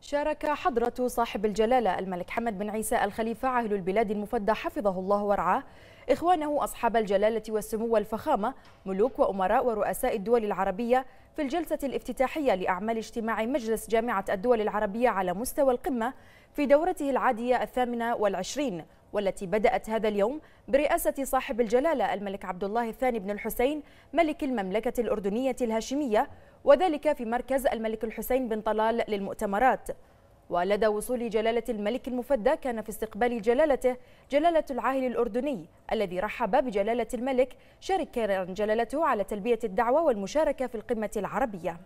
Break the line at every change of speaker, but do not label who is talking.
شارك حضرة صاحب الجلالة الملك حمد بن عيسى الخليفة عاهل البلاد المفدى حفظه الله ورعاه إخوانه أصحاب الجلالة والسمو والفخامة ملوك وأمراء ورؤساء الدول العربية في الجلسة الافتتاحية لأعمال اجتماع مجلس جامعة الدول العربية على مستوى القمة في دورته العادية الثامنة والعشرين والتي بدأت هذا اليوم برئاسة صاحب الجلالة الملك عبد الله الثاني بن الحسين ملك المملكة الأردنية الهاشمية وذلك في مركز الملك الحسين بن طلال للمؤتمرات. ولدى وصول جلالة الملك المفدى كان في استقبال جلالته جلالة العاهل الأردني الذي رحب بجلالة الملك شاركا جلالته على تلبية الدعوة والمشاركة في القمة العربية.